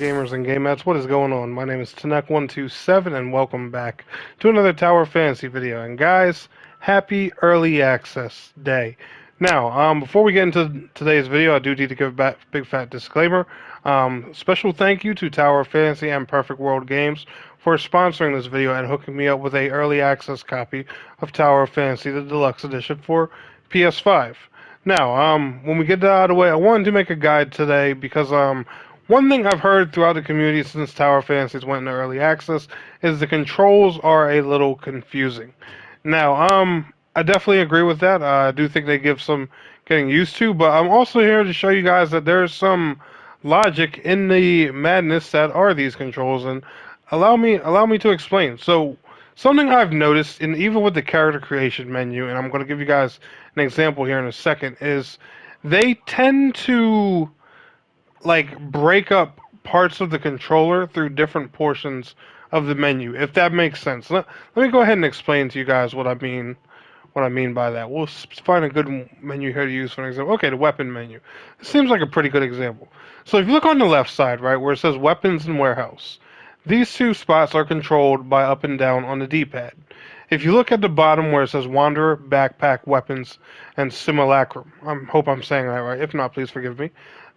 gamers and gamettes, what is going on? My name is Tennek127 and welcome back to another Tower Fantasy video. And guys, happy early access day. Now, um, before we get into today's video, I do need to give a big fat disclaimer. Um, special thank you to Tower Fantasy and Perfect World Games for sponsoring this video and hooking me up with a early access copy of Tower Fantasy, the deluxe edition for PS5. Now, um, when we get that out of the way, I wanted to make a guide today because um, one thing I've heard throughout the community since Tower Fantasies went into early access is the controls are a little confusing. Now, um, I definitely agree with that. Uh, I do think they give some getting used to, but I'm also here to show you guys that there's some logic in the madness that are these controls, and allow me allow me to explain. So Something I've noticed, and even with the character creation menu, and I'm going to give you guys an example here in a second, is they tend to like break up parts of the controller through different portions of the menu, if that makes sense. Let, let me go ahead and explain to you guys what I mean what I mean by that. We'll find a good menu here to use for an example. Okay, the weapon menu. It seems like a pretty good example. So if you look on the left side, right, where it says weapons and warehouse, these two spots are controlled by up and down on the D-pad. If you look at the bottom where it says Wanderer, Backpack, Weapons, and Simulacrum, I hope I'm saying that right. If not, please forgive me.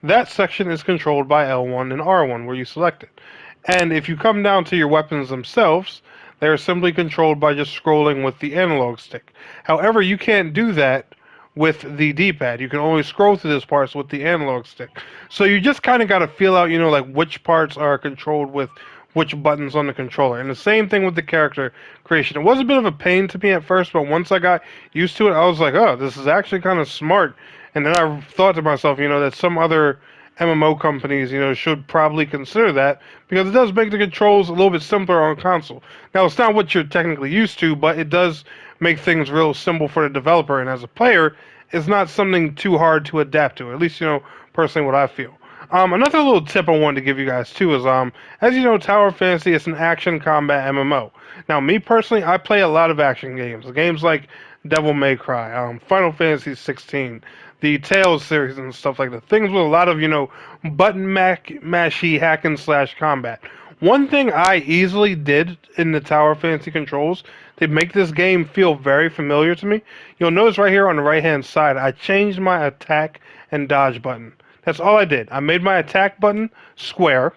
That section is controlled by L1 and R1 where you select it. And if you come down to your weapons themselves, they are simply controlled by just scrolling with the analog stick. However, you can't do that with the D-pad. You can only scroll through those parts with the analog stick. So you just kind of got to feel out, you know, like which parts are controlled with which buttons on the controller. And the same thing with the character creation. It was a bit of a pain to me at first, but once I got used to it, I was like, oh, this is actually kind of smart. And then I thought to myself, you know, that some other MMO companies, you know, should probably consider that because it does make the controls a little bit simpler on console. Now, it's not what you're technically used to, but it does make things real simple for the developer. And as a player, it's not something too hard to adapt to. At least, you know, personally, what I feel. Um, another little tip I wanted to give you guys too is, um, as you know, Tower Fantasy is an action combat MMO. Now, me personally, I play a lot of action games. Games like Devil May Cry, um, Final Fantasy 16, the Tales series, and stuff like that. Things with a lot of you know button mac- mashy hack and slash combat. One thing I easily did in the Tower Fantasy controls to make this game feel very familiar to me, you'll notice right here on the right hand side, I changed my attack and dodge button. That's all I did. I made my attack button square,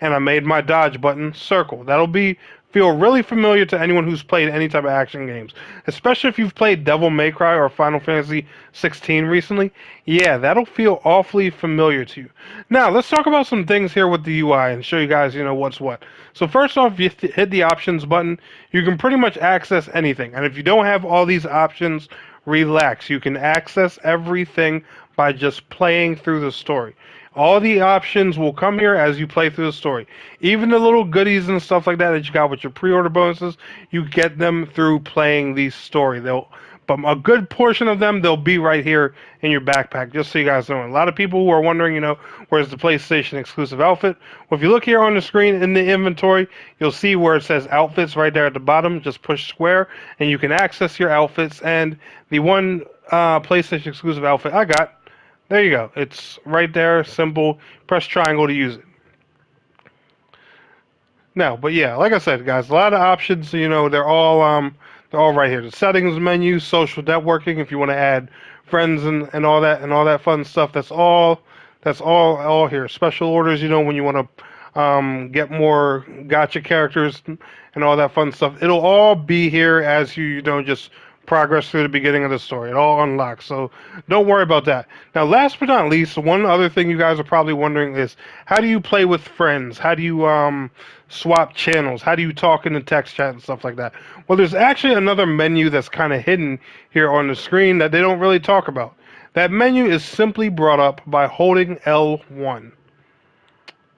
and I made my dodge button circle. That'll be feel really familiar to anyone who's played any type of action games, especially if you've played Devil May Cry or Final Fantasy 16 recently. Yeah, that'll feel awfully familiar to you. Now, let's talk about some things here with the UI and show you guys, you know, what's what. So first off, if you hit the options button, you can pretty much access anything. And if you don't have all these options, relax. You can access everything by just playing through the story. All the options will come here as you play through the story. Even the little goodies and stuff like that that you got with your pre-order bonuses, you get them through playing the story. They'll but a good portion of them they'll be right here in your backpack just so you guys know a lot of people who are wondering you know where's the playstation exclusive outfit well if you look here on the screen in the inventory you'll see where it says outfits right there at the bottom just push square and you can access your outfits and the one uh, playstation exclusive outfit i got there you go. It's right there, simple. Press triangle to use it. Now, but yeah, like I said, guys, a lot of options. You know, they're all um, they're all right here. The settings menu, social networking, if you want to add friends and, and all that and all that fun stuff. That's all. That's all all here. Special orders, you know, when you want to um, get more gacha characters and all that fun stuff. It'll all be here as you, you know, just progress through the beginning of the story. It all unlocks, so don't worry about that. Now, last but not least, one other thing you guys are probably wondering is how do you play with friends? How do you um, swap channels? How do you talk in the text chat and stuff like that? Well, there's actually another menu that's kind of hidden here on the screen that they don't really talk about. That menu is simply brought up by holding L1.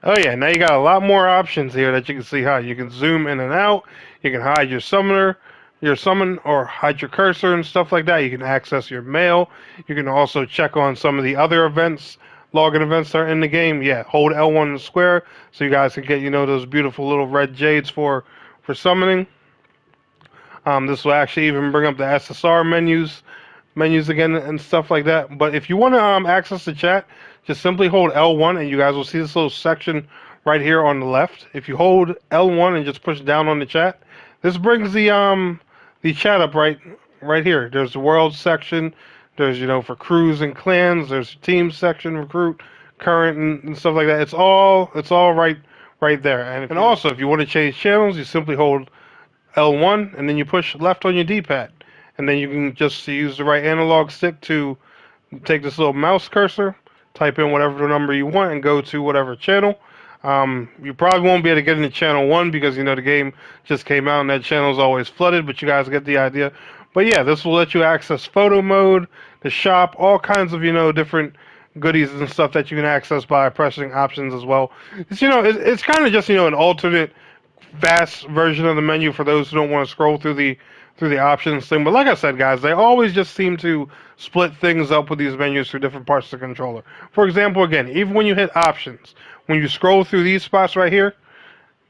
Oh yeah, now you got a lot more options here that you can see how you can zoom in and out. You can hide your summoner your summon or hide your cursor and stuff like that. You can access your mail. You can also check on some of the other events, login events that are in the game. Yeah, hold L1 square so you guys can get, you know, those beautiful little red jades for, for summoning. Um, this will actually even bring up the SSR menus, menus again and stuff like that. But if you want to um, access the chat, just simply hold L1 and you guys will see this little section right here on the left. If you hold L1 and just push down on the chat, this brings the um the chat up right right here. There's the world section. There's you know for crews and clans. There's team section, recruit, current, and, and stuff like that. It's all it's all right right there. And, and also, if you want to change channels, you simply hold L1 and then you push left on your D-pad, and then you can just use the right analog stick to take this little mouse cursor, type in whatever number you want, and go to whatever channel. Um, you probably won't be able to get into channel one because you know the game just came out and that channel is always flooded, but you guys get the idea. But yeah, this will let you access photo mode, the shop, all kinds of you know different goodies and stuff that you can access by pressing options as well. It's you know it's, it's kind of just you know an alternate fast version of the menu for those who don't want to scroll through the through the options thing. But like I said, guys, they always just seem to split things up with these menus through different parts of the controller. For example, again, even when you hit options, when you scroll through these spots right here,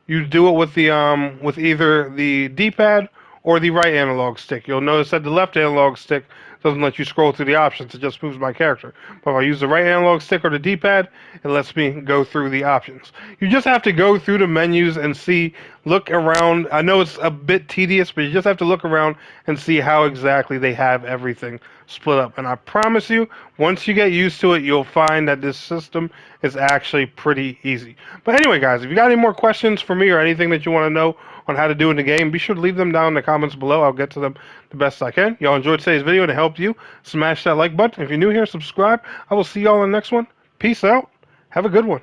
you do it with the um with either the D-pad or the right analog stick. You'll notice that the left analog stick doesn't let you scroll through the options. It just moves my character. But if I use the right analog stick or the D-pad, it lets me go through the options. You just have to go through the menus and see, look around. I know it's a bit tedious, but you just have to look around and see how exactly they have everything split up. And I promise you, once you get used to it, you'll find that this system is actually pretty easy. But anyway, guys, if you got any more questions for me or anything that you want to know on how to do in the game, be sure to leave them down in the comments below. I'll get to them the best I can. Y'all enjoyed today's video and it helped you, smash that like button. If you're new here, subscribe. I will see y'all in the next one. Peace out. Have a good one.